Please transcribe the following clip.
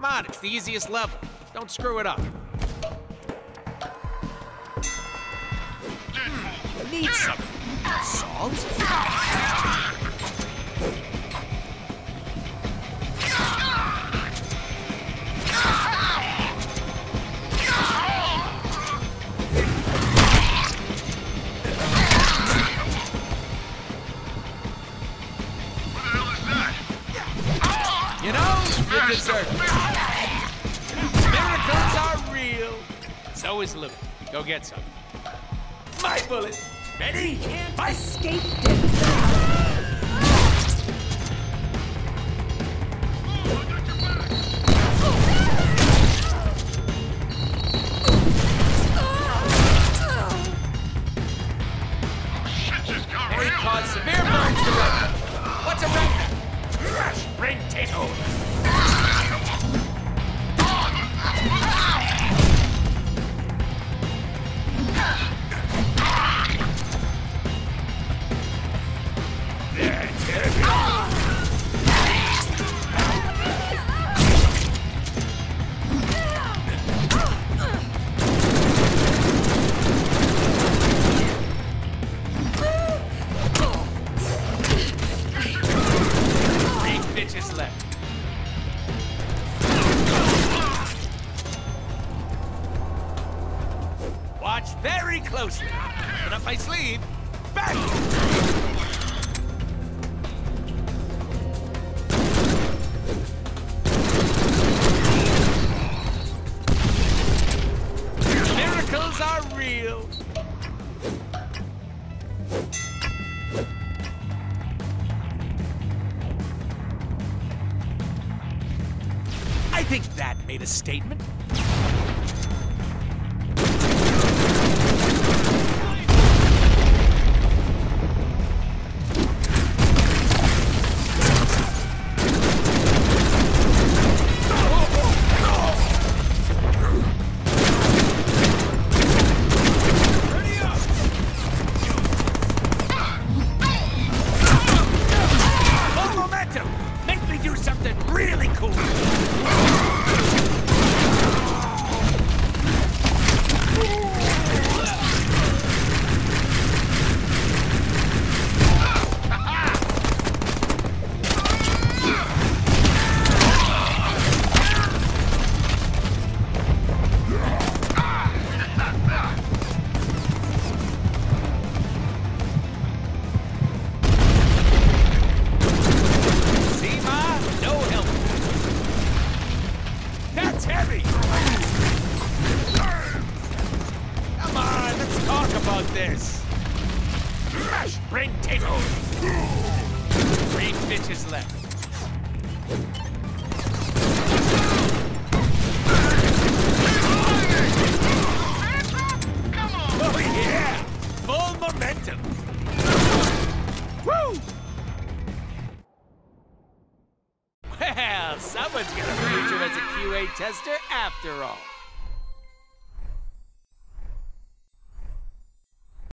Come on, it's the easiest level. Don't screw it up. Hmm, need some salt? You know, you deserve it. Miracles are real. So is Louis. Go get some. My bullet. Ready? Fight! Escaped it. They cause severe burns to Ragnar. What's a Ragnar? Crash, brain potato. Watch very closely. Put up my sleeve. Back! Miracles are real. I think that made a statement. Cool! This. Brain potatoes! Three bitches left. Oh yeah! Full momentum! Woo! Well, someone's gonna you as a QA tester after all.